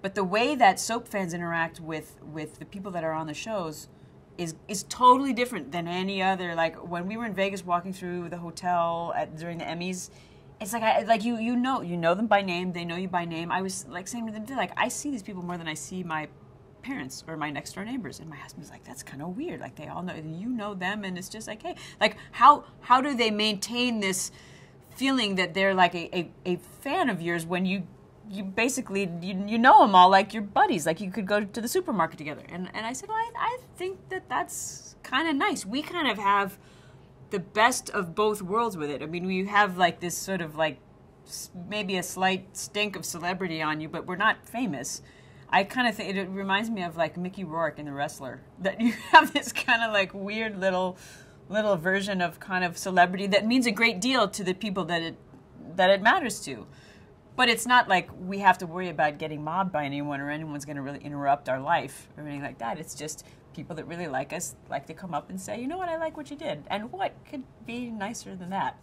But the way that soap fans interact with with the people that are on the shows is is totally different than any other. Like when we were in Vegas, walking through the hotel at, during the Emmys, it's like I, like you you know you know them by name. They know you by name. I was like saying to them, like I see these people more than I see my parents or my next door neighbors and my husband's like that's kind of weird like they all know you know them and it's just like hey like how how do they maintain this feeling that they're like a, a, a fan of yours when you you basically you, you know them all like your buddies like you could go to the supermarket together and and i said well i, I think that that's kind of nice we kind of have the best of both worlds with it i mean we have like this sort of like maybe a slight stink of celebrity on you but we're not famous I kind of think it reminds me of like Mickey Rourke in The Wrestler. That you have this kind of like weird little little version of kind of celebrity that means a great deal to the people that it that it matters to. But it's not like we have to worry about getting mobbed by anyone or anyone's going to really interrupt our life or anything like that. It's just people that really like us like to come up and say, "You know what? I like what you did." And what could be nicer than that?